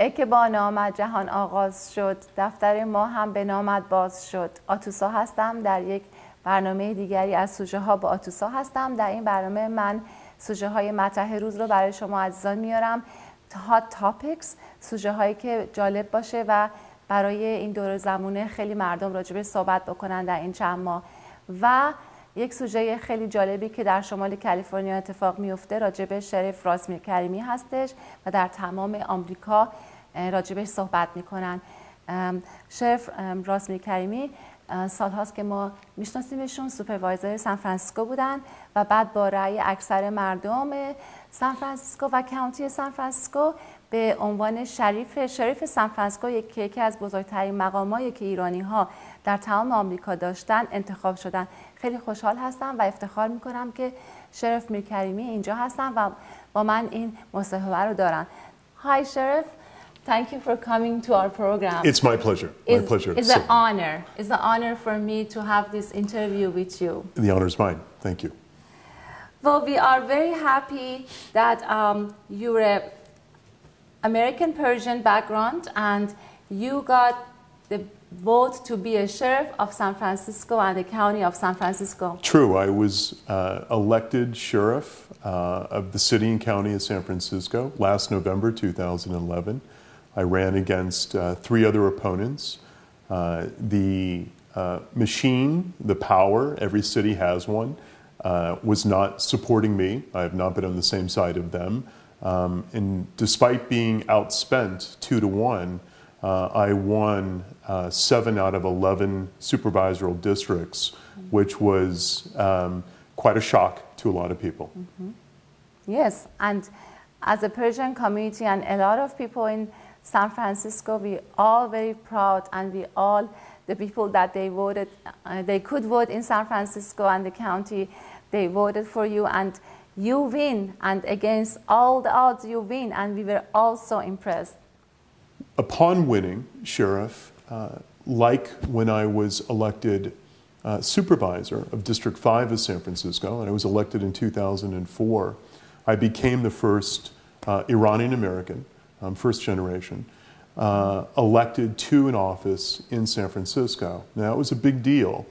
ای که با نامت جهان آغاز شد دفتر ما هم به نامت باز شد. آتوسا هستم در یک برنامه دیگری از سوژه ها با آتوسا هستم. در این برنامه من سوژه های مطرح روز رو برای شما عزیزان میارم. هات تاپیکس سوژه هایی که جالب باشه و برای این دور زمونه خیلی مردم راجبه صحبت بکنن در این چند ماه. و یک سوژه خیلی جالبی که در شمال کالیفرنیا اتفاق میفته راجب شریف رازمیر کریمی هستش و در تمام آمریکا راجبش صحبت می‌کنن. شریف رازمیر کریمی سال هاست که ما میشناسیمشون سوپروایزر سان فرانسیسکو بودن و بعد با رأی اکثر مردم سان فرانسیسکو و کانتی سان فرانسیسکو به عنوان شریف شریف سان فرانسیسکو یکی یکی از بزرگترین مقامایی که ایرانی ها در تمام آمریکا داشتن انتخاب شدن. خیلی خوشحال هستم و افتخار می‌کنم که شرف میرکریمی اینجا هستم و با من این مصاحبه رو دارن. Hi شرف Thank you for coming to our program. It's my pleasure. My It's, pleasure. It's an honor. It's an honor for me to have this interview with you. The honor is mine. Thank you. Well, we are very happy that um, you're a American Persian background and you got the vote to be a sheriff of San Francisco and the county of San Francisco. True, I was uh, elected sheriff uh, of the city and county of San Francisco last November 2011. I ran against uh, three other opponents. Uh, the uh, machine, the power, every city has one, uh, was not supporting me. I have not been on the same side of them. Um, and despite being outspent two to one, uh, I won uh, seven out of 11 supervisorial districts, which was um, quite a shock to a lot of people. Yes, and as a Persian community and a lot of people in San Francisco, we all very proud and we all the people that they voted, uh, they could vote in San Francisco and the county, they voted for you and you win and against all the odds you win and we were all so impressed. Upon winning sheriff, uh, like when I was elected uh, supervisor of District 5 of San Francisco, and I was elected in 2004, I became the first uh, Iranian American, um, first generation, uh, elected to an office in San Francisco. Now, it was a big deal,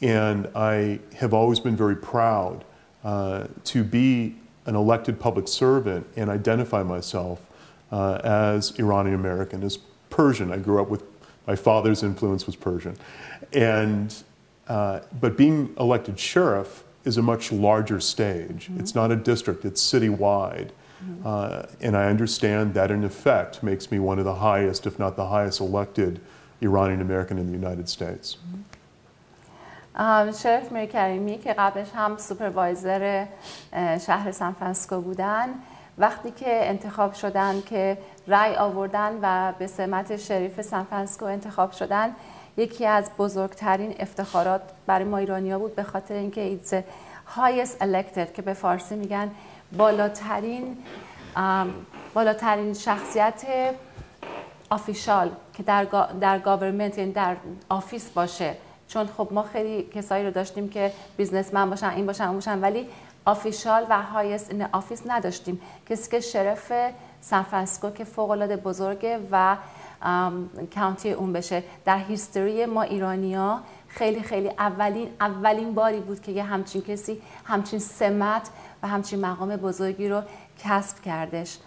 and I have always been very proud uh, to be an elected public servant and identify myself uh, as Iranian American, as Persian. I grew up with my father's influence was Persian, and uh, but being elected sheriff is a much larger stage. It's not a district; it's citywide, uh, and I understand that in effect makes me one of the highest, if not the highest, elected Iranian American in the United States. شرف میر کریمی که قبلش هم سوپروایزر شهر سان فرانسیسکو بودن وقتی که انتخاب شدن که رأی آوردن و به سمت شریف سان فرانسیسکو انتخاب شدن یکی از بزرگترین افتخارات برای ما ایرانیا بود به خاطر اینکه the highest elected که به فارسی میگن بالاترین بالاترین شخصیت آفیشال که در, در گاورمنت یعنی در آفیس باشه. چون خب ما خیلی کسایی رو داشتیم که بیزنسمن باشن این باشن اون باشن ولی آفیشال و هایست این آفیس نداشتیم. کسی که شرف سان فرانسیسکو که فوق العاده بزرگه و کانتی اون بشه. در هیستوری ما ایرانیا خیلی خیلی اولین اولین باری بود که یه همچین کسی همچین سمت و همچین مقام بزرگی رو کسب کردش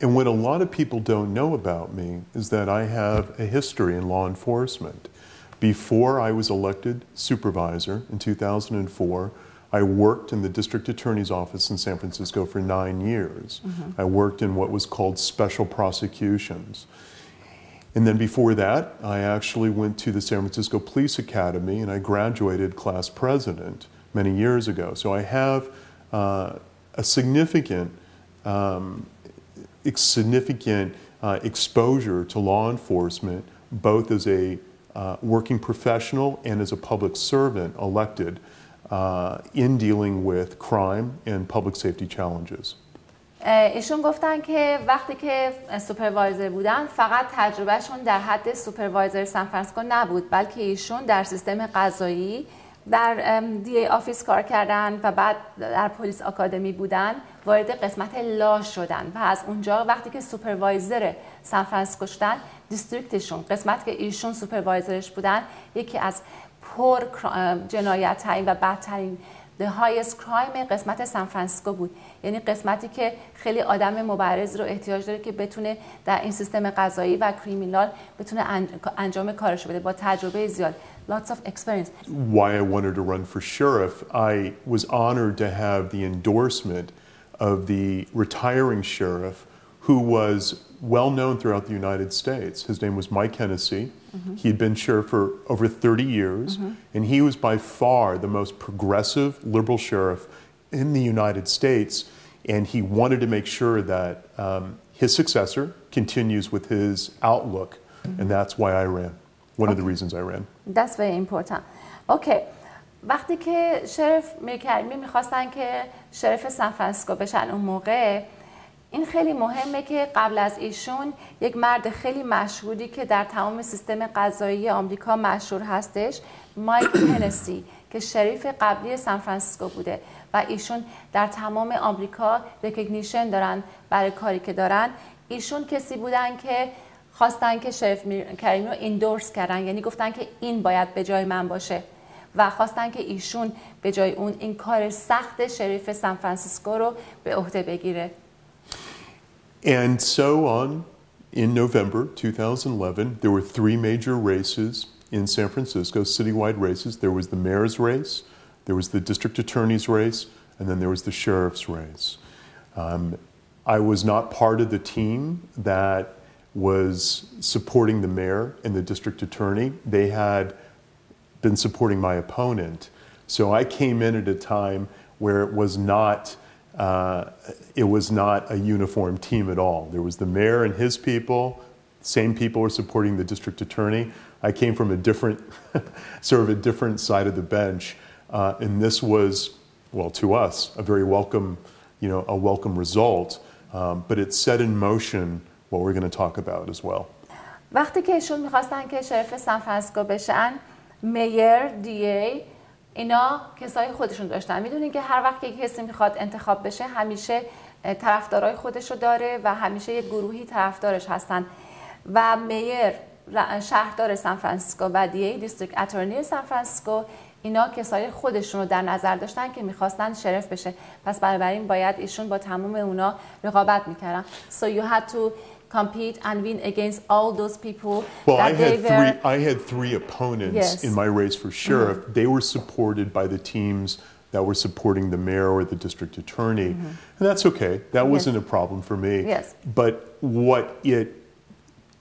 And what a lot of people don't know about me is that I have a history in law enforcement. Before I was elected supervisor in 2004, I worked in the district attorney's office in San Francisco for nine years. I worked in what was called special prosecutions. And then before that, I actually went to the San Francisco Police Academy and I graduated class president many years ago. So I have uh, a significant, um, ex- significant uh, exposure to law enforcement, both as a uh, working professional and as a public servant elected uh, in dealing with crime and public safety challenges. اه، ایشون گفتن که وقتی که سوپروایزر بودن فقط تجربهشون در حد سوپروایزر سان فرانسیسکو نبود بلکه ایشون در سیستم قضایی در دی ای آفیس کار کردن و بعد در پلیس آکادمی بودن وارد قسمت لا شدن و از اونجا وقتی که سوپروایزر سان فرانسیسکو شدن دیستریکتشون قسمت که ایشون سوپروایزرش بودن یکی از پر جنایت و بدترین the highest crime قسمت سان فرانسیسکو بود. یعنی قسمتی که خیلی آدم مبرز رو احتیاج داره که بتونه در این سیستم قضایی و کریمینال بتونه انج- انجام کارش بده با تجربه زیاد. Lots of experience. Why I wanted to run for sheriff, I was honored to have the endorsement of the retiring sheriff who was well known throughout the United States. His name was Mike Hennessy. He had been sheriff for over 30 years, and he was by far the most progressive liberal sheriff in the United States. And he wanted to make sure that um, his successor continues with his outlook, and that's why I ran. One of the reasons I ran. That's very important. اوکی وقتی که شرف میکرمی میخواستن که شرف سان فرانسیسکو بشن اون موقع این خیلی مهمه که قبل از ایشون یک مرد خیلی مشهوری که در تمام سیستم قضایی آمریکا مشهور هستش مایک هنسی که شریف قبلی سان فرانسیسکو بوده. و ایشون در تمام آمریکا ریکگنیشن دارن برای کاری که دارن. ایشون کسی بودن که خواستن که شریف کریمی رو ایندورس کردن. یعنی گفتن که این باید به جای من باشه. و خواستن که ایشون به جای اون این کار سخت شریف سان فرانسیسکو رو به عهده بگیره. And so on, in November 2011, there were three major races in San Francisco, citywide races. There was the mayor's race, there was the district attorney's race, and then there was the sheriff's race. Um, I was not part of the team that was supporting the mayor and the district attorney. They had been supporting my opponent. So I came in at a time where it was not uh, it was not a uniform team at all. There was the mayor and his people. Same people were supporting the district attorney. I came from a different, sort of a different side of the bench, uh, and this was, well, to us, a very welcome, you know, a welcome result. Um, but it set in motion what we're going to talk about as well. وقتی که ایشون میخواستن که شریف سان فرانسیسکو بشن میر دی ای اینا کسای خودشون داشتن. می‌دونین که هر وقت که کسی می‌خواد انتخاب بشه همیشه طرفدارای خودش رو داره و همیشه یک گروهی طرفدارش هستن. و میر شهردار سان فرانسیسکو و دی دیستریکت اتورنی سان فرانسیسکو اینا کسای خودشون رو در نظر داشتن که می‌خواستن شرف بشه. پس بنابراین باید ایشون با تمام اونا رقابت می‌کردن. So you had to compete and win against all those people Well, I had were three. I had three opponents Yes. Mm-hmm. in my race for sheriff. They were supported by the teams that were supporting the mayor or the district attorney, and that's okay. That wasn't a problem for me. Mm-hmm. Yes. But what it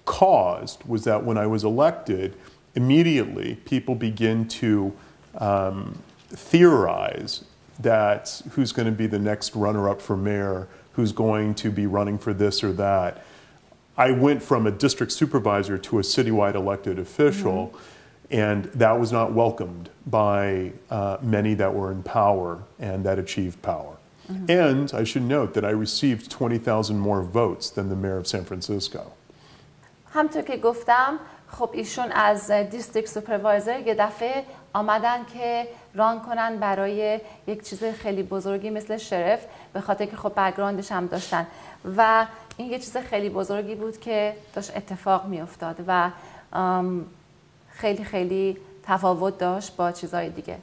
caused was that when I was elected, immediately people begin to um, theorize that who's going to be the next runner-up for mayor, who's going to be running for this or that. I went from a district supervisor to a citywide elected official, and that was not welcomed by uh, many that were in power and that achieved power. And I should note that I received 20,000 more votes than the mayor of San Francisco. همطور که گفتم خب ایشون از دیستریکت سوپروایزر یه دفعه آمدن که ران کنن برای یک چیز خیلی بزرگی مثل شرف به خاطر که خب بگراندش هم داشتن و این یه چیز خیلی بزرگی بود که داشت اتفاق می افتاد و خیلی خیلی تفاوت داشت با چیزهای دیگه.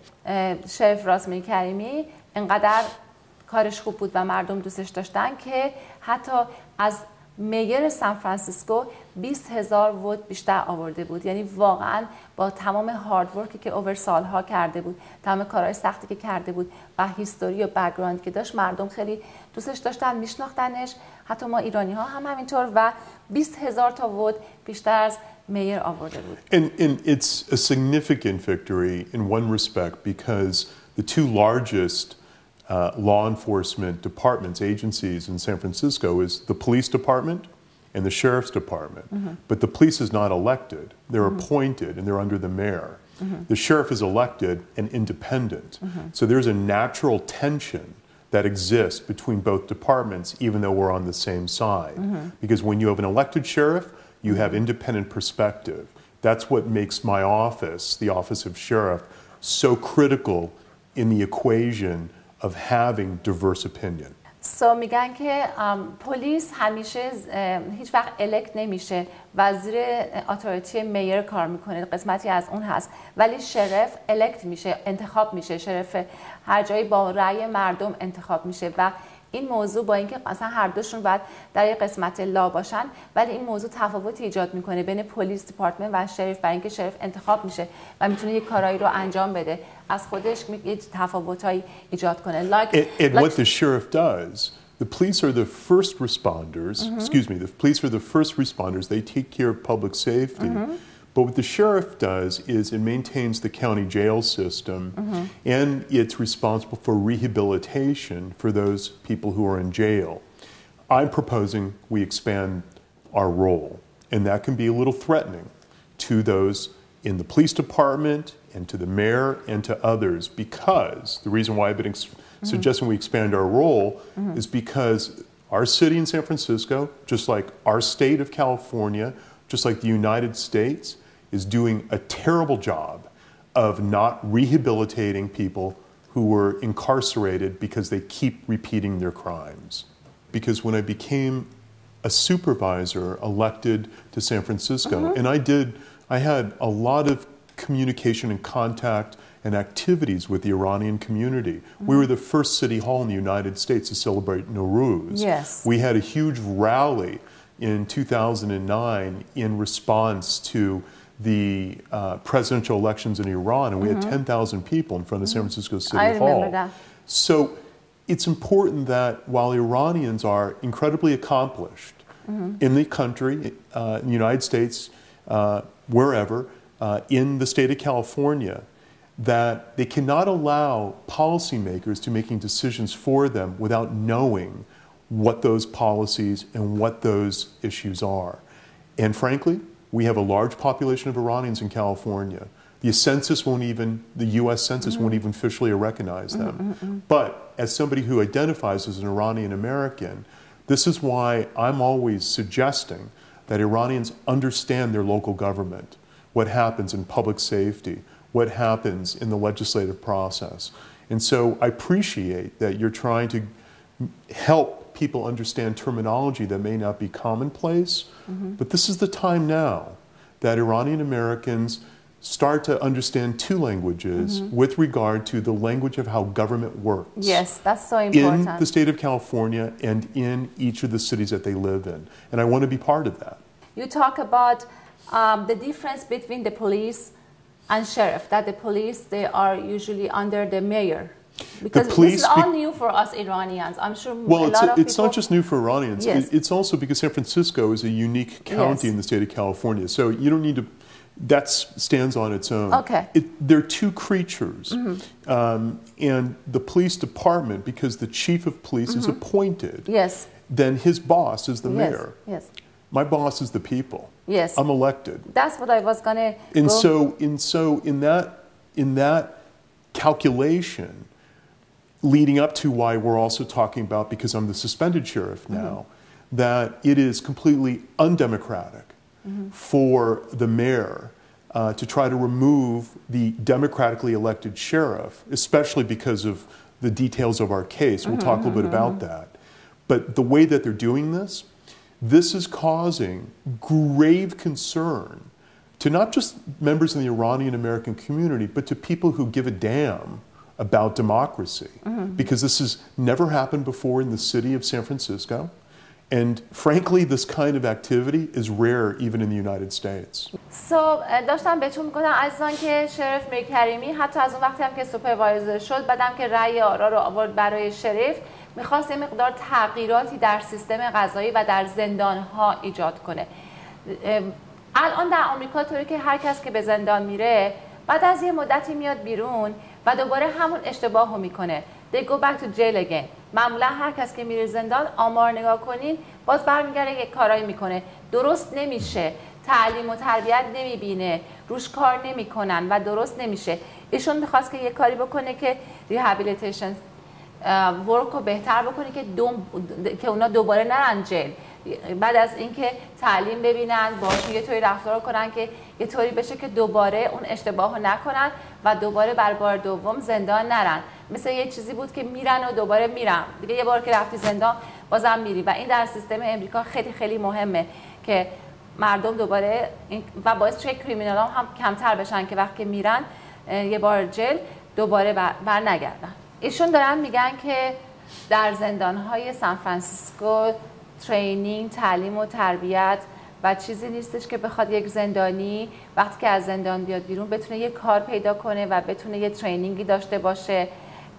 شرف راسمی کریمی انقدر کارش خوب بود و مردم دوستش داشتن که حتی از میر سان فرانسیسکو 20 هزار ووت بیشتر آورده بود. یعنی واقعا با تمام هارد ورکی که اوور سالها کرده بود تمام کارهای سختی که کرده بود و هیستوری و بکگراند که داشت مردم خیلی دوستش داشتن میشناختنش حتی ما ایرانی ها هم همینطور و 20 هزار تا ووت بیشتر از میر آورده بود And, and it's a significant victory in one respect because the two largest uh, law enforcement departments, agencies in San Francisco is the police department and the sheriff's department. But the police is not elected. They're appointed and they're under the mayor. The sheriff is elected and independent. So there's a natural tension that exists between both departments, even though we're on the same side. Mm-hmm. Because when you have an elected sheriff, you have mm-hmm. independent perspective. That's what makes my office, the office of sheriff, so critical in the equation of having diverse opinion. سو میگن که پلیس همیشه هیچ وقت الکت نمیشه. و زیر اتوریتی میر کار می‌کنه قسمتی از اون هست. ولی شرف الکت میشه انتخاب میشه. شرف هر جایی با رأی مردم انتخاب میشه و این موضوع با اینکه مثلا هر دوشون باید در یک قسمت لا باشن ولی این موضوع تفاوتی ایجاد می‌کنه بین پلیس دیپارتمنت و شریف برای اینکه شریف انتخاب میشه و می‌تونه یک کارایی رو انجام بده. از خودش یه تفاوتایی ایجاد کنه. Like, and, and like, what the sheriff does. The police are the first responders. Mm-hmm. excuse me the police are the first responders. They take care of public safety. Mm-hmm. But what the sheriff does is it maintains the county jail system mm-hmm. and it's responsible for rehabilitation for those people who are in jail. I'm proposing we expand our role, and that can be a little threatening to those in the police department and to the mayor and to others because the reason why I've been ex- mm-hmm. suggesting we expand our role mm-hmm. is because our city in San Francisco, just like our state of California, just like the United States, is doing a terrible job of not rehabilitating people who were incarcerated because they keep repeating their crimes. Because when I became a supervisor elected to San Francisco, mm-hmm. and I did, I had a lot of communication and contact and activities with the Iranian community. Mm-hmm. We were the first city hall in the United States to celebrate Nowruz. Yes. We had a huge rally in 2009 in response to the uh, presidential elections in Iran, and we mm-hmm. had 10,000 people in front of San Francisco City I Hall. That. So it's important that while Iranians are incredibly accomplished mm-hmm. in the country, uh, in the United States, uh, wherever, uh, in the state of California, that they cannot allow policymakers to making decisions for them without knowing what those policies and what those issues are. And frankly, we have a large population of Iranians in California. The census won't even, the US Census mm-hmm. won't even officially recognize them. Mm-hmm, mm-hmm. But as somebody who identifies as an Iranian American, this is why I'm always suggesting that Iranians understand their local government, what happens in public safety, what happens in the legislative process. And so I appreciate that you're trying to help people understand terminology that may not be commonplace. Mm-hmm. But this is the time now that Iranian Americans start to understand two languages mm-hmm. with regard to the language of how government works. Yes, that's so important. In the state of California and in each of the cities that they live in. And I want to be part of that. You talk about um, the difference between the police and sheriff, that the police, they are usually under the mayor because this is all new for us Iranians. I'm sure. Well, it's, a, it's people... not just new for Iranians. Yes. It, it's also because San Francisco is a unique county yes. in the state of California. So you don't need to. That stands on its own. Okay. It, they're two creatures, mm-hmm. um, and the police department, because the chief of police mm-hmm. is appointed. Yes. Then his boss is the yes. mayor. Yes. My boss is the people. Yes. I'm elected. That's what I was gonna. And go. so, and so, in that, in that calculation, leading up to why we're also talking about, because I'm the suspended sheriff mm-hmm. now, mm-hmm. that it is completely undemocratic mm-hmm. for the mayor uh, to try to remove the democratically elected sheriff, especially because of the details of our case. We'll mm-hmm, talk a little bit mm-hmm, about mm-hmm. that. But the way that they're doing this, this is causing grave concern to not just members in the Iranian American community, but to people who give a damn about democracy mm-hmm. because this has never happened before in the city of San Francisco. And frankly, this kind of activity is rare even in the United States. So, داشتم بهتون میگفتم عزیزان که شریف میرکریمی حتی از اون وقتی هم که سوپروایزر شد بعدم که رأی آرا رو آورد برای شریف میخواست یه مقدار تغییراتی در سیستم قضایی و در زندان ها ایجاد کنه الان در آمریکا طوری که هر کس که به زندان میره بعد از یه مدتی میاد بیرون و دوباره همون اشتباه رو می‌کنه. They go back to jail again. معمولا هر کس که میره زندان آمار نگاه کنین باز برمیگرده یک کارایی می‌کنه. درست نمیشه. تعلیم و تربیت نمی‌بینه. روش کار نمی‌کنن و درست نمیشه. ایشون می‌خواست که یه کاری بکنه که ریهابیلیتیشن ورک رو بهتر بکنه که, دوم، که اونا دوباره نرن جیل. بعد از اینکه تعلیم ببینن باشون یه طوری رفتار کنن که یه طوری بشه که دوباره اون اشتباه رو نکنن. و دوباره بر بار دوم زندان نرن. مثل یه چیزی بود که میرن و دوباره میرن. دیگه یه بار که رفتی زندان بازم میری. و این در سیستم امریکا خیلی خیلی مهمه که مردم دوباره و باعث چه کریمینال هم کمتر بشن که وقتی میرن یه بار جل دوباره بر, بر نگردن ایشون دارن میگن که در زندان های سان فرانسیسکو ترینینگ تعلیم و تربیت و چیزی نیستش که بخواد یک زندانی وقتی که از زندان بیاد بیرون بتونه یه کار پیدا کنه و بتونه یه ترینینگی داشته باشه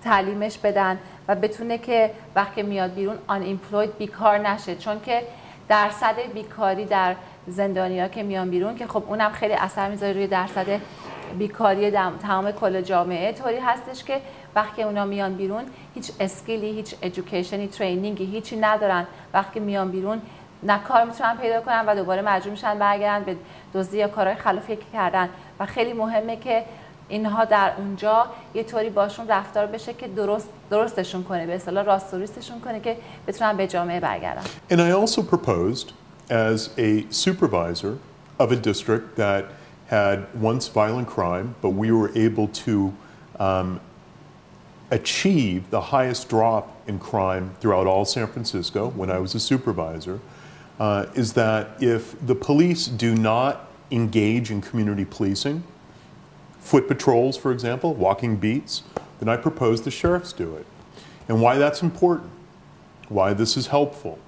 تعلیمش بدن و بتونه که وقتی میاد بیرون آن ایمپلوید بیکار نشه. چون که درصد بیکاری در زندانیا که میان بیرون که خب اونم خیلی اثر می‌ذاره روی درصد بیکاری تمام کل جامعه. طوری هستش که وقتی اونا میان بیرون هیچ اسکیلی هیچ ادویکیشنی ترینینگی هیچی ندارن. وقتی میان بیرون نه کار می‌تونن پیدا کنن و دوباره مجبور میشن برگردن به دزدی یا کارهای خلافی که کردن و خیلی مهمه که اینها در اونجا یه طوری باشون رفتار بشه که درست درستشون کنه به اصطلاح راستوریستشون کنه که بتونن به جامعه برگردن. And I also proposed as a supervisor of a district that had once violent crime, but we were able to um, achieve the highest drop in crime throughout all San Francisco when I was a supervisor. Uh, is that if the police do not engage in community policing, foot patrols, for example, walking beats, then I propose the sheriffs do it. And why that's important, why this is helpful,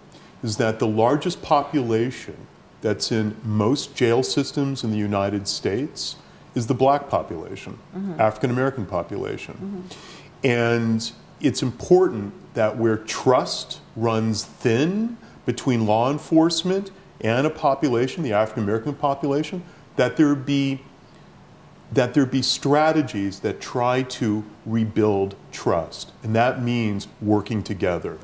is that the largest population that's in most jail systems in the United States is the black population, mm-hmm. African American population. Mm-hmm. And it's important that where trust runs thin between law enforcement and a population, the African American population, that there be that there be strategies that try to rebuild trust. And that means working together.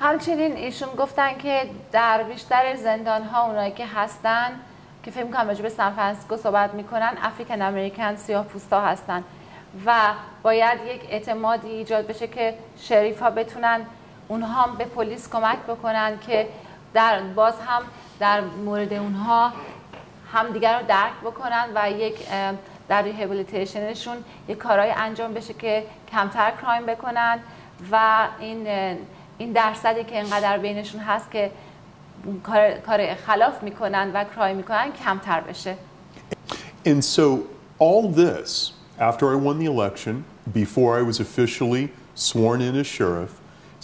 همچنین ایشون گفتن که در بیشتر زندان ها اونایی که هستن که فکر میکنم راجع به سان فرانسیسکو صحبت میکنن افریکن امریکن سیاه پوستا هستن و باید یک اعتمادی ایجاد بشه که شریف ها بتونن اونها هم به پلیس کمک بکنن که در باز هم در مورد اونها همدیگر رو درک بکنن و یک در ریهابیلیتیشنشون یک کارهای انجام بشه که کمتر کرایم بکنن و این این درصدی که اینقدر بینشون هست که کار, کار خلاف می‌کنن و کرایم می‌کنن کمتر بشه. And so all this after I won the election before I was officially sworn in as sheriff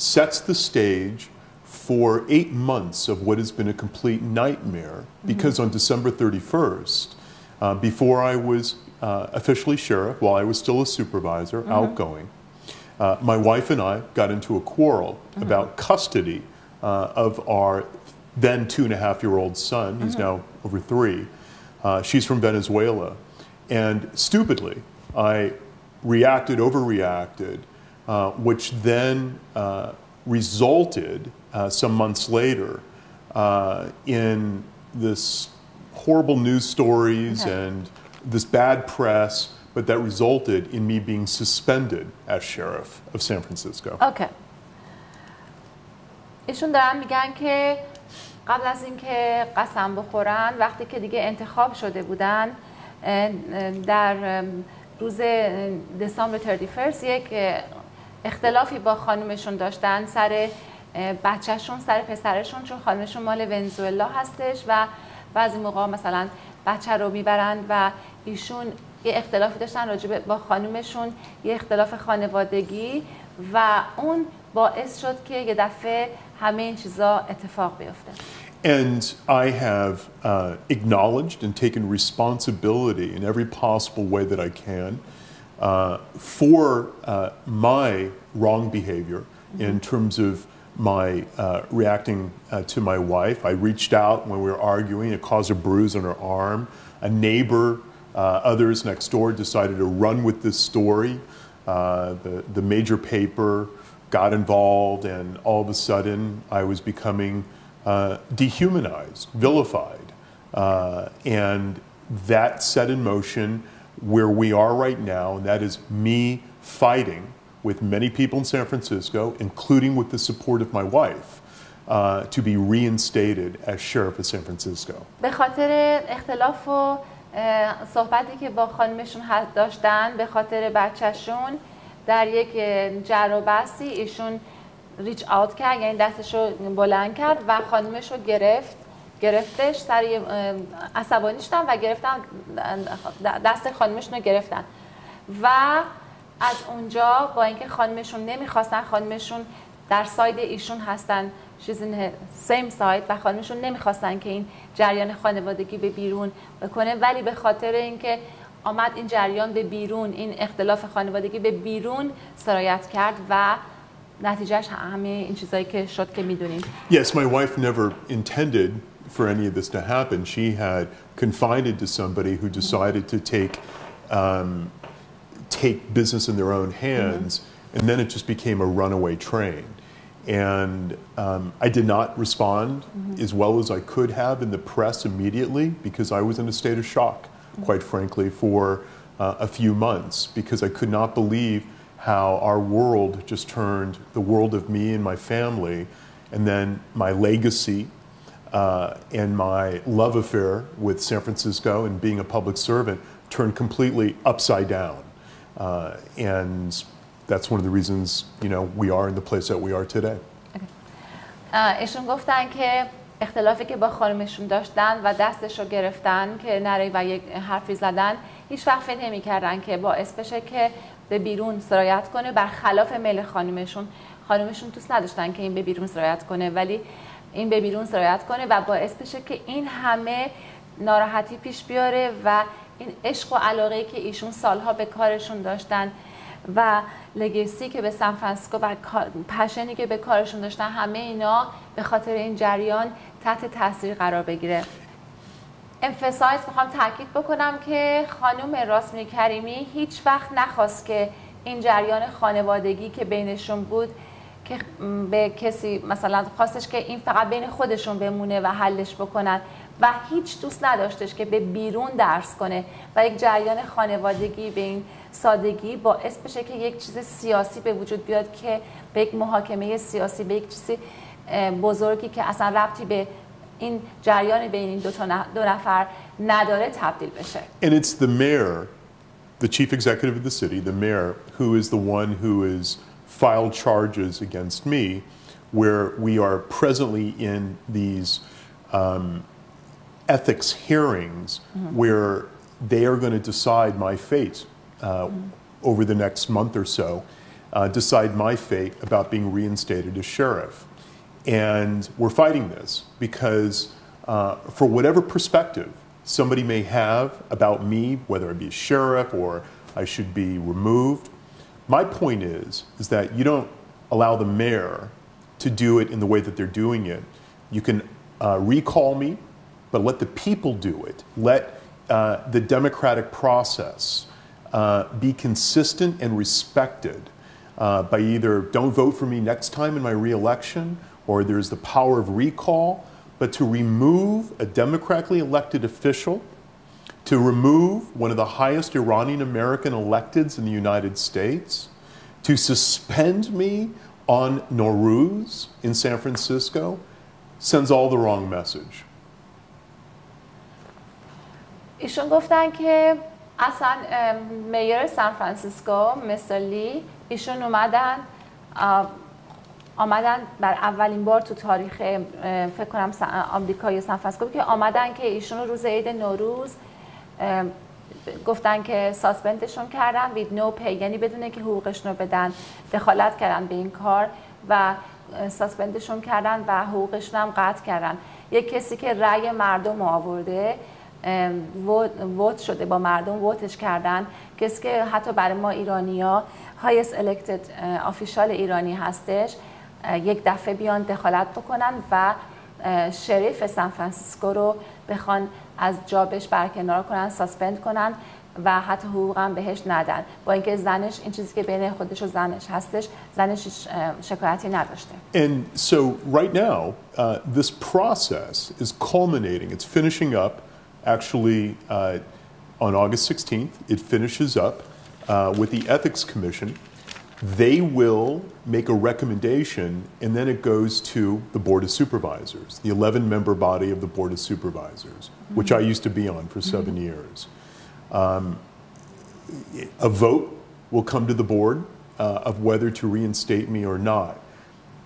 sets the stage for eight months of what has been a complete nightmare because mm-hmm. on December 31st, uh, before I was uh, officially sheriff, while I was still a supervisor, mm-hmm. outgoing, uh, my wife and I got into a quarrel mm-hmm. about custody uh, of our then two and a half year old son. He's mm-hmm. now over three. Uh, she's from Venezuela. And stupidly, I reacted, overreacted, uh, which then resulted uh, some months later uh, in this horrible news stories okay. and this bad press, but that resulted in me being suspended as sheriff of San Francisco. Okay. ایشون دارن میگن که قبل از اینکه قسم بخورن وقتی که دیگه انتخاب شده بودن در روز دسامبر 31 یک اختلافی با خانومشون داشتن. سر بچهشون سر پسرشون چون خانمشون مال ونزوئلا هستش و بعضی موقع مثلا بچه رو می‌برند و ایشون یه اختلافی داشتن راجع با خانومشون یه اختلاف خانوادگی و اون باعث شد که یه دفعه همه این چیزا اتفاق بیفته. And I have uh, acknowledged and taken responsibility in every possible way that I can uh, for uh, my wrong behavior mm-hmm. in terms of my uh, reacting uh, to my wife. I reached out when we were arguing. It caused a bruise on her arm. A neighbor, uh, others next door decided to run with this story. Uh, the, the major paper got involved, and all of a sudden, I was becoming uh, dehumanized, vilified. Uh, and that set in motion where we are right now, and that is me fighting with many people in San Francisco, including with the support of my wife, uh, to be reinstated as sheriff of San Francisco. به خاطر اختلاف و اه، صحبتی که با خانمشون ه- داشتن به خاطر بچهشون در یک اه، جر و بحثی ایشون ریچ آوت کرد یعنی دستش رو بلند کرد و خانمش رو گرفت گرفتش سر عصبانی شدن و گرفتن دست خانمشون رو گرفتن. و از اونجا با اینکه خانمشون نمی‌خواستن خانمشون در ساید ایشون هستن her same side و خانمشون نمی‌خواستن که این جریان خانوادگی به بیرون بکنه ولی به خاطر اینکه آمد این جریان به بیرون این اختلاف خانوادگی به بیرون سرایت کرد و نتیجهش همه این چیزایی که شد که می‌دونیم. Yes, my wife never intended for any of this to happen. She had confided to somebody who decided to take um, take business in their own hands, and then it just became a runaway train. And um, I did not respond as well as I could have in the press immediately because I was in a state of shock, quite frankly, for uh, a few months because I could not believe how our world just turned the world of me and my family, and then my legacy uh, and my love affair with San Francisco and being a public servant turned completely upside down. Uh, and that's one of the reasons, you know, we are in the place that we are today. اه، ایشون گفتن که اختلافی که با خانمشون داشتن و دستش رو گرفتن که نره و یک حرفی زدن هیچ وقت فکر نمی‌کردن که باعث بشه که به بیرون سرایت کنه برخلاف میل خانمشون خانمشون دوست نداشتن که این به بیرون سرایت کنه ولی این به بیرون سرایت کنه و باعث بشه که این همه ناراحتی پیش بیاره و این عشق و علاقه که ایشون سالها به کارشون داشتن و لگسی که به سان فرانسیسکو و پشنی که به کارشون داشتن همه اینا به خاطر این جریان تحت تاثیر قرار بگیره. امفسایز می‌خوام تاکید بکنم که خانم راسمی کریمی هیچ وقت نخواست که این جریان خانوادگی که بینشون بود که به کسی مثلا خواستش که این فقط بین خودشون بمونه و حلش بکنن و هیچ دوست نداشتش که به بیرون درس کنه و یک جریان خانوادگی به این سادگی باعث بشه که یک چیز سیاسی به وجود بیاد که به یک محاکمه سیاسی به یک چیزی بزرگی که اصلا ربطی به این جریان بین این دو, تا دو نفر نداره تبدیل بشه. And it's the mayor, the chief executive of the city, the mayor, who is the one who has filed charges against me, where we are presently in these um, ethics hearings where they are going to decide my fate uh, over the next month or so, uh, decide my fate about being reinstated as sheriff. And we're fighting this because, uh, for whatever perspective somebody may have about me, whether I be a sheriff or I should be removed, my point is, is that you don't allow the mayor to do it in the way that they're doing it. You can uh, recall me, but let the people do it. Let uh, the democratic process uh, be consistent and respected uh, by either don't vote for me next time in my reelection or there's the power of recall, but to remove a democratically elected official, to remove one of the highest Iranian American electeds in the United States, to suspend me on Nowruz in San Francisco, sends all the wrong message. ایشون گفتن که اصلا میر سان فرانسیسکو مستر لی ایشون اومدن آمدن بر اولین بار تو تاریخ فکر کنم آمریکای سان فرانسیسکو که آمدن که ایشون روز عید نوروز گفتن که ساسپندشون کردن وید نو پی یعنی بدونه که حقوقشون رو بدن دخالت کردن به این کار و ساسپندشون کردن و حقوقشون هم قطع کردن. یک کسی که رأی مردم آورده ووت شده با مردم ووتش کردن. کسی که حتی برای ما ایرانیا هایست الکتد آفیشال ایرانی هستش یک دفعه بیان دخالت بکنن و شریف سان فرانسیسکو رو بخوان از جابش برکنار کنن ساسپند کنن و حتی حقوق هم بهش ندن با اینکه زنش این چیزی که بین خودش و زنش هستش زنش هیچ، اه، شکایتی نداشته And so, right now, uh, this process is culminating. It's finishing up actually uh, on August 16th. It finishes up uh, with the Ethics Commission. they will make a recommendation and then it goes to the Board of Supervisors, the 11 member body of the Board of Supervisors, which I used to be on for 7 years. Um, a vote will come to the board uh, of whether to reinstate me or not.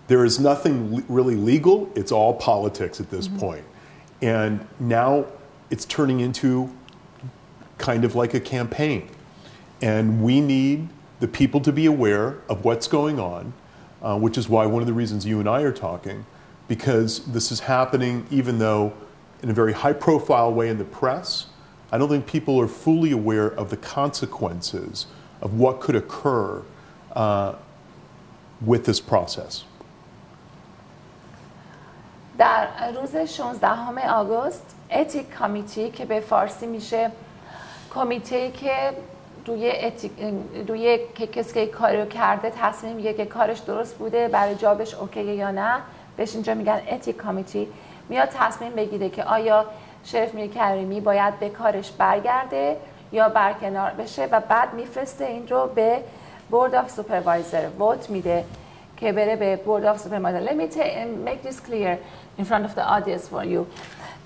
There is nothing le- really legal, it's all politics at this point. And now it's turning into kind of like a campaign. And we need the people to be aware of what's going on, uh, which is why one of the reasons you and I are talking, because this is happening even though in a very high profile way in the press. I don't think people are fully aware of the consequences of what could occur uh, with this process. در روز 16 آگوست اتیک کامیتی که به فارسی میشه کمیته که روی, اتیک، روی کسی که کاری رو کرده تصمیم میگه که کارش درست بوده برای جابش اوکی یا نه بهش اینجا میگن اتیک کامیتی. میاد تصمیم بگیره که آیا شرف میر کریمی باید به کارش برگرده یا برکنار بشه و بعد میفرسته این رو به بورد آف سوپروایزر ووت میده که بره به بورد آف سوپروایزر let me make this clear in front of the audience for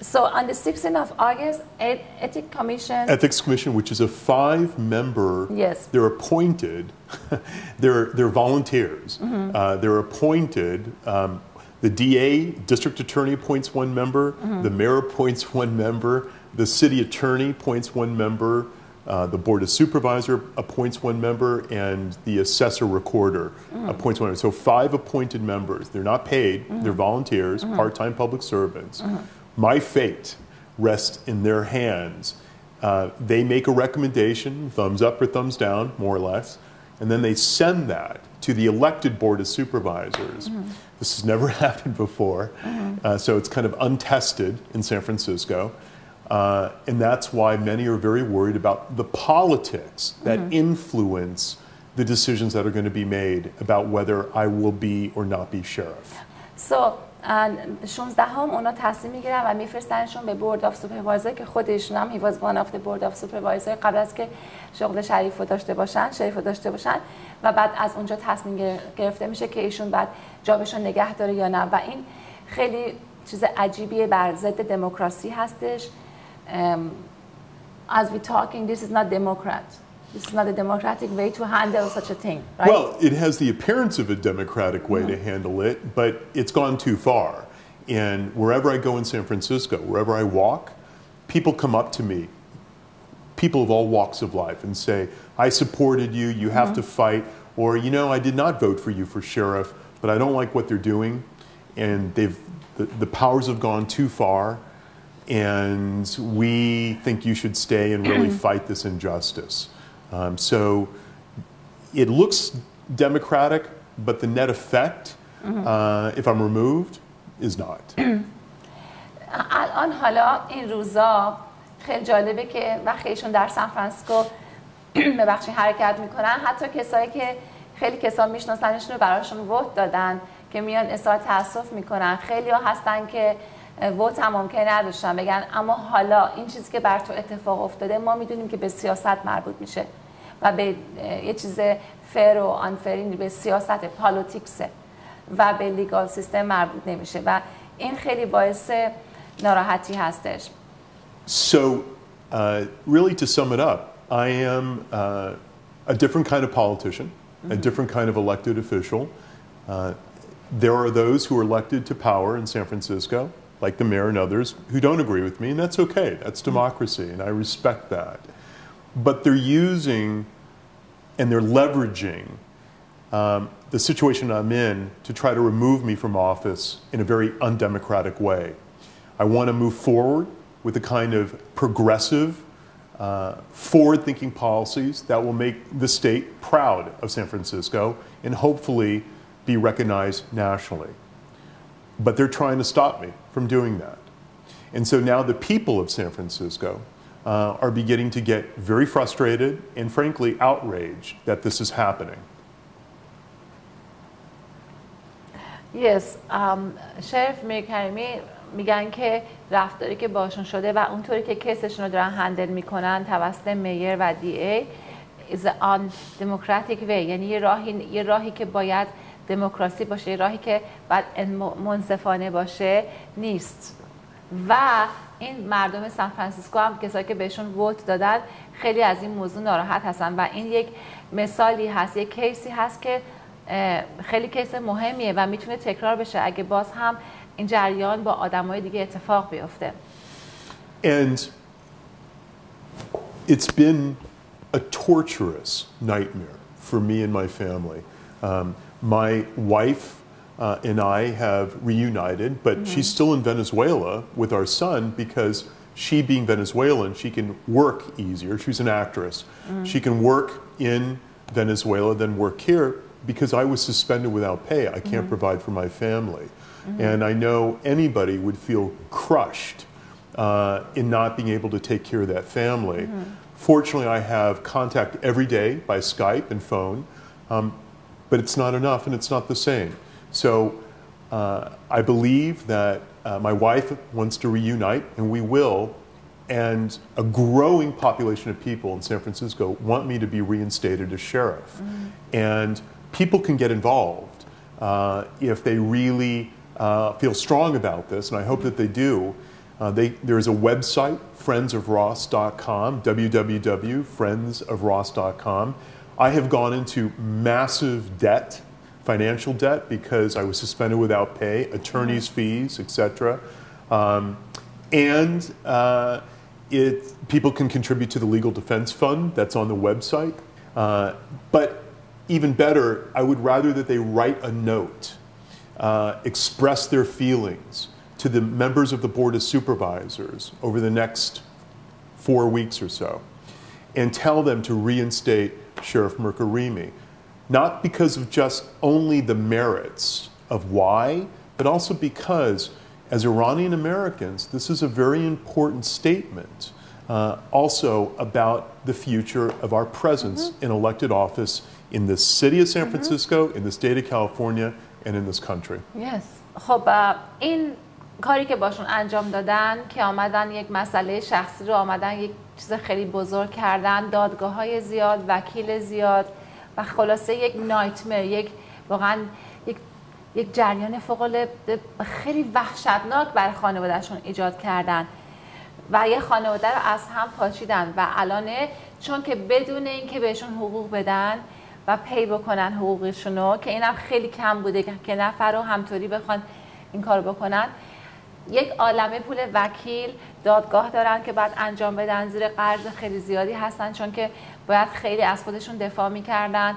so on the 16th of August ethics commission ethics commission which is a five member yes they're appointed they're they're volunteers mm-hmm. uh, they're appointed um, the DA, district attorney, appoints one member. Mm-hmm. The mayor appoints one member. The city attorney appoints one member. Uh, the board of supervisor appoints one member, and the assessor recorder mm-hmm. appoints one member. So five appointed members. They're not paid. Mm-hmm. They're volunteers, part-time public servants. My fate rests in their hands. Uh, they make a recommendation, thumbs up or thumbs down, more or less, and then they send that to the elected board of supervisors. This has never happened before, uh, so it's kind of untested in San Francisco. Uh, and that's why many are very worried about the politics that influence the decisions that are going to be made about whether I will be or not be sheriff. so 16 هم اونا تصمیم می‌گیرن و میفرستنشون به بورد آف سوپروایزر که خودشون هم هیواز وان آف بورد آف سوپروایزر قبل از که شغل شریف رو داشته باشن شریف رو داشته باشن و بعد از اونجا تصمیم گرفته میشه که ایشون بعد جابشون نگه داره یا نه. و این خیلی چیز عجیبیه بر ضد دموکراسی هستش. as we talking this is not democrat. This is not a democratic way to handle such a thing right Well, it has the appearance of a democratic way to mm-hmm. handle it, but it's gone too far. And wherever I go in San Francisco, wherever I walk, people come up to me, people of all walks of life, and say, I supported you, you have mm-hmm. to fight, or, you know, I did not vote for you for sheriff, but I don't like what they're doing. And they've, the, the powers have gone too far, and we think you should stay and really mm-hmm. fight this injustice. Um, so it looks democratic, but the net effect, uh, if I'm removed, is not. الان حالا این روزا خیلی جالبه که وقتی ایشون در سان فرانسیسکو به بخشی حرکت می‌کنن حتی کسایی که خیلی کسا میشناسنشون رو براشون ووت دادن که میان اظهار تاسف می‌کنن خیلی ها هستن که ووت هم ممکن نداشتن. بگن اما حالا این چیزی که بر تو اتفاق افتاده ما می‌دونیم که به سیاست مربوط میشه و به یه چیز فر و آنفرین به سیاست پالوتیکسه و به لیگال سیستم مربوط نمیشه و این خیلی باعث ناراحتی هستش. So, uh, really, to sum it up, I am uh, a different kind of politician, a different kind of elected official. Uh, there are those who are elected to power in San Francisco, like the mayor and others, who don't agree with me, and that's okay. That's democracy, and I respect that. But they're using and they're leveraging um, the situation I'm in to try to remove me from office in a very undemocratic way. I want to move forward with a kind of progressive, uh, forward thinking policies that will make the state proud of San Francisco and hopefully be recognized nationally. But they're trying to stop me from doing that. And so now the people of San Francisco uh, are beginning to get very frustrated and frankly outraged that this is happening. Yes, um, شریف میرکریمی میگن که رفتاری که باشون شده و اونطوری که کیسشون رو دارن هندل میکنن توسط میر و دی ای is on democratic way یعنی یه راهی یه راهی که باید دموکراسی باشه راهی که باید منصفانه باشه نیست. و این مردم سان فرانسیسکو هم کسایی که بهشون ووت دادن خیلی از این موضوع ناراحت هستن. و این یک مثالی هست یک کیسی هست که خیلی کیس مهمیه و می‌تونه تکرار بشه اگه باز هم این جریان با آدمای دیگه اتفاق بیفته. And it's been a torturous nightmare for me and my family. Um, my wife uh, and I have reunited, but she's still in Venezuela with our son because she, being Venezuelan, she can work easier. She's an actress. She can work in Venezuela, than work here because I was suspended without pay. I can't provide for my family. And I know anybody would feel crushed uh, in not being able to take care of that family. Fortunately, I have contact every day by Skype and phone, um, but it's not enough and it's not the same. So uh, I believe that uh, my wife wants to reunite, and we will. And a growing population of people in San Francisco want me to be reinstated as sheriff. And people can get involved uh, if they really uh, feel strong about this, and I hope that they do. Uh, they, there's a website, friendsofross.com, www.friendsofross.com. I have gone into massive debt, financial debt, because I was suspended without pay, attorney's fees, etc. Um, and uh, it, people can contribute to the Legal Defense Fund that's on the website. Uh, but even better, I would rather that they write a note, uh, express their feelings to the members of the Board of Supervisors over the next four weeks or so, and tell them to reinstate Sheriff Mirkarimi, not because of just only the merits of why, but also because as Iranian Americans, this is a very important statement uh, also about the future of our presence mm-hmm. in elected office in the city of San mm-hmm. Francisco, mm-hmm. in the state of California, and in this country. Yes. خب این uh, کاری که باشون انجام دادن که آمدن یک مسئله شخصی رو آمدن یک چیز خیلی بزرگ کردن دادگاه های زیاد وکیل زیاد و خلاصه یک نایتمر یک واقعا یک یک جریان فوق خیلی وحشتناک برای خانوادهشون ایجاد کردن. و یه خانواده رو از هم پاچیدن و الانه چون که بدون اینکه بهشون حقوق بدن و پی بکنن حقوقشون رو که اینم خیلی کم بوده که نفر رو همطوری بخوان این کار بکنن یک عالمه پول وکیل دادگاه دارن که بعد انجام بدن. زیر قرض خیلی زیادی هستن چون که باید خیلی از خودشون دفاع می‌کردن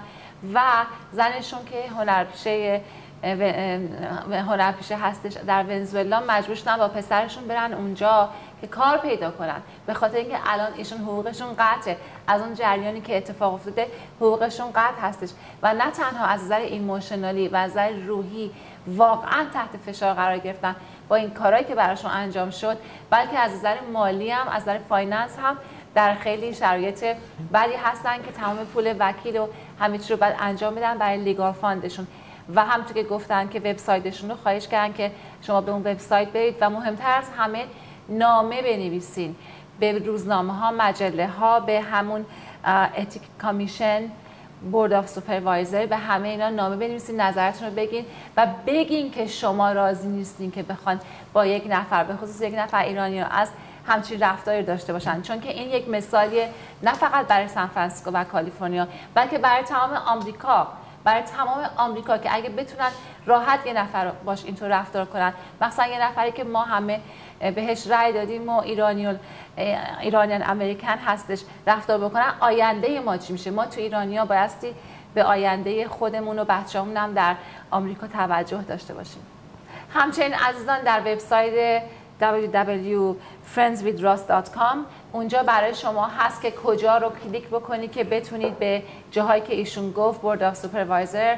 و زنشون که هنرپیشه هنرپیشه هستش در ونزوئلا مجبور شدن با پسرشون برن اونجا که کار پیدا کنن. به خاطر اینکه الان ایشون حقوقشون قطعه. از اون جریانی که اتفاق افتاده حقوقشون قطع هستش. و نه تنها از نظر ایموشنالی و از نظر روحی واقعا تحت فشار قرار گرفتن. این کارهایی که براشون انجام شد بلکه از نظر مالی هم از نظر فایننس هم در خیلی شرایط بدی هستن که تمام پول وکیل و همه چی رو بعد انجام میدن برای لیگال فاندشون. و همونطور که گفتن که وبسایتشون رو خواهش کردن که شما به اون وبسایت برید و مهمتر از همه نامه بنویسین. به روزنامه ها مجله ها به همون اتیک کامیشن بورد آف سوپروایزر به همه اینا نامه بنویسین نظرتون رو بگین و بگین که شما راضی نیستین که بخوان با یک نفر به خصوص یک نفر ایرانی رو از همچین رفتاری داشته باشن. چون که این یک مثالیه نه فقط برای سان فرانسیسکو و کالیفرنیا بلکه برای تمام آمریکا. برای تمام آمریکا که اگه بتونن راحت یه نفر باش اینطور رفتار کنن. مثلا یه نفری که ما همه بهش رأی دادیم و ایرانی ایرانیان امریکن هستش رفتار بکنن. آینده ما چی میشه؟ ما تو ایرانیا بایستی به آینده خودمون و بچه‌مون هم در آمریکا توجه داشته باشیم. همچنین عزیزان در وبسایت www.friendswithross.com اونجا برای شما هست که کجا رو کلیک بکنی که بتونید به جاهایی که ایشون گفت بورد آف سوپروایزر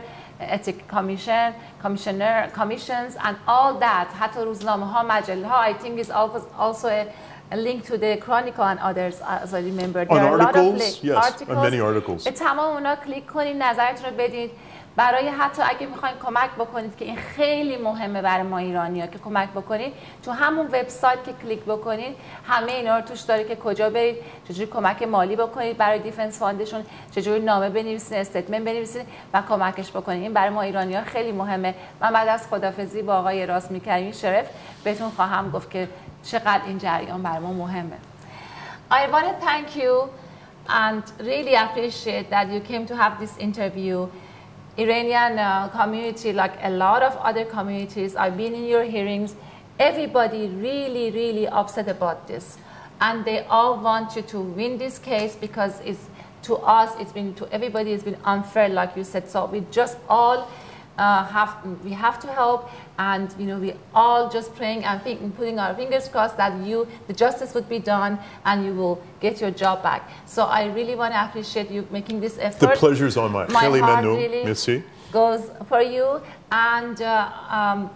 ethic commission commissioner commissions and all that حتی روزنامه ها مجله ها I think is also also a, a link to the chronicle and others as I remember On There are a lot of articles? link- Yes, on articles. many articles. به تمام اونا کلیک کنید نظرتون رو بدید برای حتی اگه می‌خواین کمک بکنید که این خیلی مهمه برای ما ایرانی ها که کمک بکنید تو همون وبسایت که کلیک بکنید همه اینا رو توش داره که کجا برید چجوری کمک مالی بکنید برای دیفنس فاندشون چجوری نامه بنویسید استیتمنت بنویسید و کمکش بکنید. این برای ما ایرانی ها خیلی مهمه. من بعد از خدافزی با آقای راست می‌کردیم شرف بهتون خواهم گفت که چقدر این جریان برای ما مهمه. I want to thank you and really appreciate that you came to have this interview. Iranian uh, community, like a lot of other communities, I've been in your hearings, everybody really, really upset about this. And they all want you to win this case because it's, to us, it's been, to everybody, it's been unfair, like you said. So we just all uh, have, we have to help and you know we all just praying and think, putting our fingers crossed that you the justice would be done and you will get your job back. So i really want to appreciate you making this effort. The pleasure is on my, my Kelly heart Manu, really merci. goes for you. And uh, um,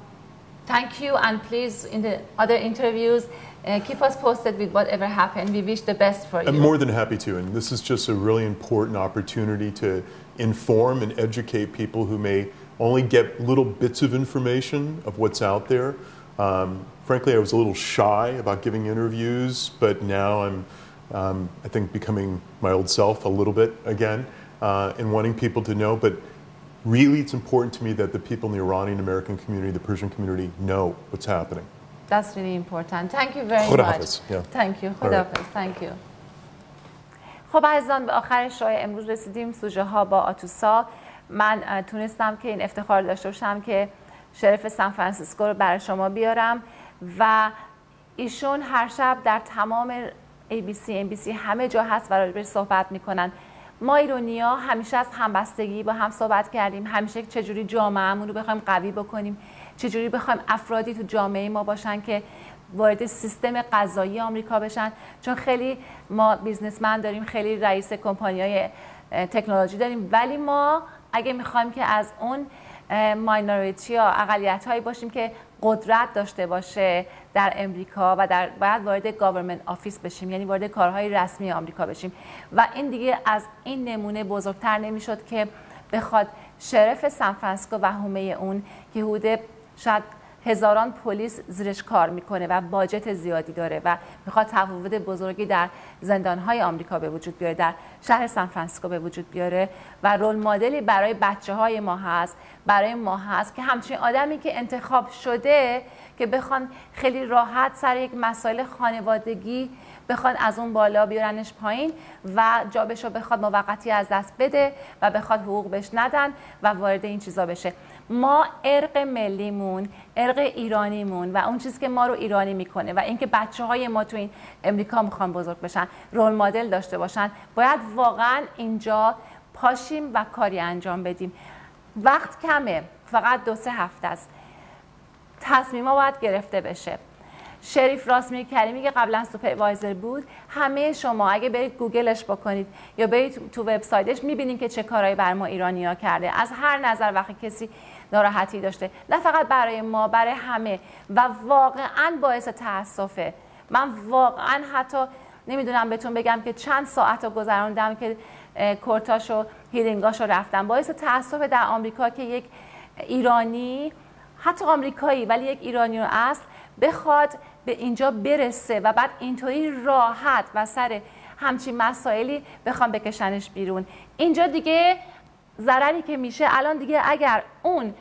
thank you and please in the other interviews uh, keep us posted with whatever happened. We wish the best for you. I'm more than happy to, and this is just a really important opportunity to inform and educate people who may only get little bits of information of what's out there. Um, frankly, I was a little shy about giving interviews, but now I'm, um, I think, becoming my old self a little bit again uh, and wanting people to know. But really, it's important to me that the people in the Iranian American community, the Persian community, know what's happening. That's really important. Thank you very Khuda much. Hafiz. Yeah. Thank you. All right. Khudafis. Thank you. خب عزیزان به آخر شای امروز رسیدیم سوژه ها با آتوسا من تونستم که این افتخار داشته باشم که شرف سان فرانسیسکو رو برای شما بیارم و ایشون هر شب در تمام ABC, NBC همه جا هست و راجبش صحبت می‌کنن. ما ایرونیا همیشه از همبستگی با هم صحبت کردیم. همیشه چجوری جامعهمون رو بخوایم قوی بکنیم چجوری بخوایم افرادی تو جامعه ما باشن که وارد سیستم قضایی آمریکا بشن. چون خیلی ما بیزنسمن داریم خیلی رئیس کمپانی های تکنولوژی داریم. ولی ما اگه می‌خوایم که از اون ماینوریتی یا اقلیت هایی باشیم که قدرت داشته باشه در امریکا و در باید وارد گاورمنت آفیس بشیم یعنی وارد کارهای رسمی آمریکا بشیم. و این دیگه از این نمونه بزرگتر نمی‌شد که بخواد شرف سان فرانسیسکو و حومه اون که حدود شاید هزاران پلیس زیرش کار می‌کنه و باجت زیادی داره و می‌خواد تفاوت بزرگی در زندانهای آمریکا به وجود بیاره در شهر سان فرانسیسکو به وجود بیاره و رول مدلی برای بچه های ما هست برای ما هست که همچین آدمی که انتخاب شده که بخوان خیلی راحت سر یک مسائل خانوادگی بخوان از اون بالا بیارنش پایین و جابش رو بخواد موقتی از دست بده و بخواد حقوق بهش ندن و وارد این چیزا بشه. ما ارق ملیمون ارق ایرانیمون و اون چیزی که ما رو ایرانی می‌کنه و اینکه بچه های ما تو این امریکا می‌خوان بزرگ بشن رول مدل داشته باشن باید واقعا اینجا پاشیم و کاری انجام بدیم. وقت کمه فقط دو سه هفته است. تصمیما باید گرفته بشه. شریف راسمی کریمی که قبلا سوپروایزر بود همه شما اگه برید گوگلش بکنید یا برید تو وبسایتش می‌بینید که چه کارهایی بر ما ایرانیا کرده. از هر نظر وقتی کسی ناراحتی داشته. نه فقط برای ما برای همه. و واقعا باعث تاسفه من واقعا حتی نمی‌دونم بهتون بگم که چند ساعت رو گذراندم که کورتاشو هیرینگاشو رفتم. باعث تاسف در آمریکا که یک ایرانی حتی آمریکایی ولی یک ایرانی رو اصل بخواد به اینجا برسه و بعد اینطوری راحت و سر همچین مسائلی بخوام بکشنش بیرون. اینجا دیگه ضرری که میشه الان دیگه اگر اون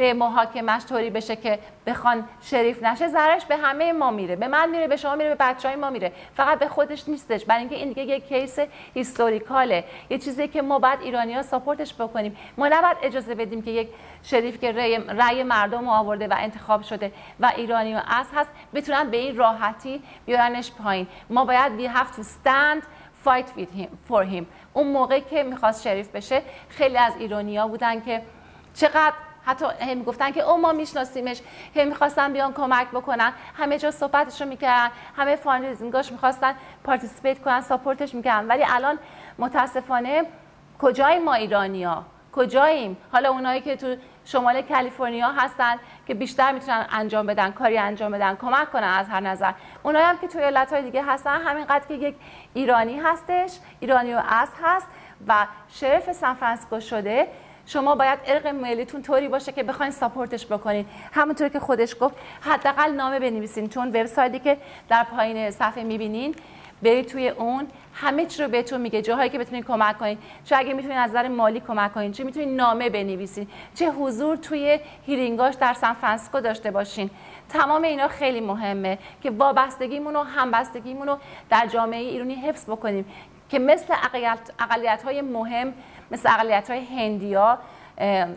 به محاکمش طوری بشه که بخوان شریف نشه ضررش به همه ما میره. به من میره به شما میره به بچه های ما میره. فقط به خودش نیستش. برای اینکه این دیگه یک کیس هیستوریکاله یه چیزی که ما باید ایرانی ها ساپورتش بکنیم. ما نباید اجازه بدیم که یک شریف که رأی مردم رو آورده و انتخاب شده و ایرانی و از هست بتونن به این راحتی بیارنش پایین. ما باید we have to stand fight with him, for him اون موقع که می‌خواست شریف بشه خیلی از ایرانیا بودن که چقدر حتی هم گفتن که او ما میشناسیمش. هم می‌خواستن بیان کمک بکنن. همه جا صحبتش رو می‌کردن. همه فاندریزینگاش می‌خواستن پارتیسیپیت کنن ساپورتش می‌کردن. ولی الان متاسفانه کجای ما ایرانیا کجاییم؟ حالا اونایی که تو شمال کالیفرنیا هستن که بیشتر می‌تونن انجام بدن کاری انجام بدن کمک کنن از هر نظر. اونایی هم که تو ایالت‌های دیگه هستن همینقدر که یک ایرانی هستش ایرانی و اصل هست و شرف سان شده شما باید ارق ملیتون طوری باشه که بخواین ساپورتش بکنین. همونطور که خودش گفت حداقل نامه بنویسین چون وبسایتی که در پایین صفحه می‌بینین برید توی اون همه چی رو بهتون میگه جاهایی که بتونین کمک کنین چه اگه می‌تونین از نظر مالی کمک کنین چه می‌تونین نامه بنویسین چه حضور توی هیرینگاش در سان فرانسیسکو داشته باشین. تمام اینا خیلی مهمه که وابستگیمون و همبستگیمون رو در جامعه ایرانی حفظ بکنیم. که مثل اقلیت های مهم مثل اقلیت های هندیا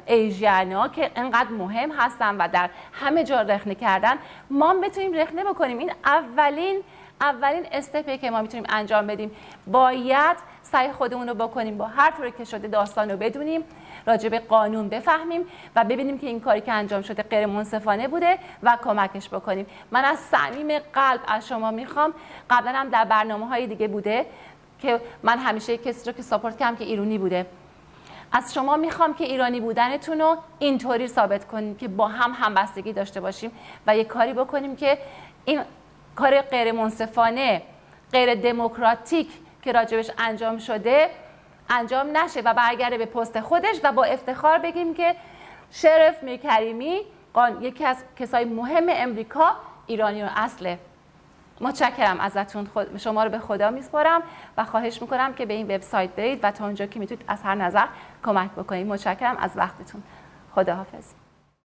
ایژیانا که انقدر مهم هستن و در همه جا رخنه کردن ما بتونیم رخنه بکنیم. این اولین اولین استپی که ما می‌تونیم انجام بدیم باید سعی خودمون رو بکنیم با هر طوری که شده داستان رو بدونیم راجع به قانون بفهمیم و ببینیم که این کاری که انجام شده غیر منصفانه بوده و کمکش بکنیم. من از صمیم قلب از شما می‌خوام. قبلا هم در برنامه های دیگه بوده که من همیشه کسی رو که ساپورت کردم که ایرانی بوده. از شما می‌خوام که ایرانی بودنتون رو اینطوری ثابت کنیم که با هم همبستگی داشته باشیم و یه کاری بکنیم که این کار غیر منصفانه غیر دموکراتیک که راجبش انجام شده انجام نشه و برگرده به پست خودش و با افتخار بگیم که شرف میرکریمی یکی از کسای مهم امریکا ایرانی و اصله. متشکرم ازتون. خود شما رو به خدا میسپارم و خواهش می‌کنم که به این وبسایت برید و تا اونجا که می‌تونید از هر نظر کمک بکنید. متشکرم از وقتتون. خداحافظ.